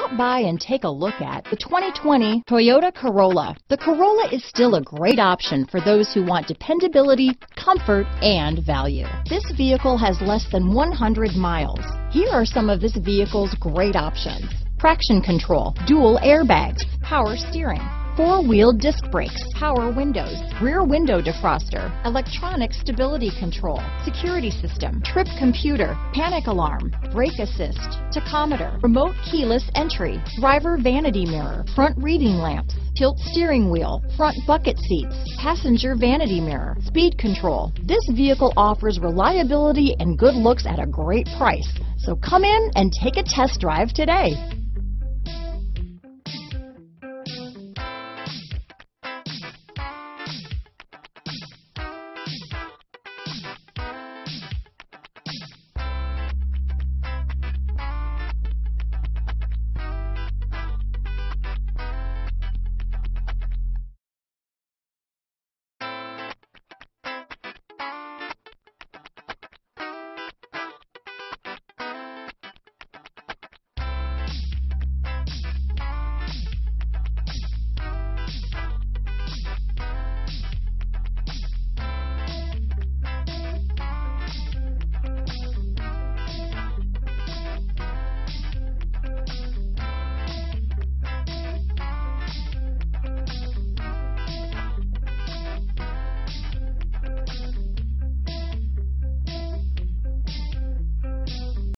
Stop by and take a look at the 2020 Toyota Corolla. The Corolla is still a great option for those who want dependability, comfort, and value. This vehicle has less than 100 miles. Here are some of this vehicle's great options. Traction control, dual airbags, power steering, four-wheel disc brakes, power windows, rear window defroster, electronic stability control, security system, trip computer, panic alarm, brake assist, tachometer, remote keyless entry, driver vanity mirror, front reading lamps, tilt steering wheel, front bucket seats, passenger vanity mirror, speed control. This vehicle offers reliability and good looks at a great price. So come in and take a test drive today.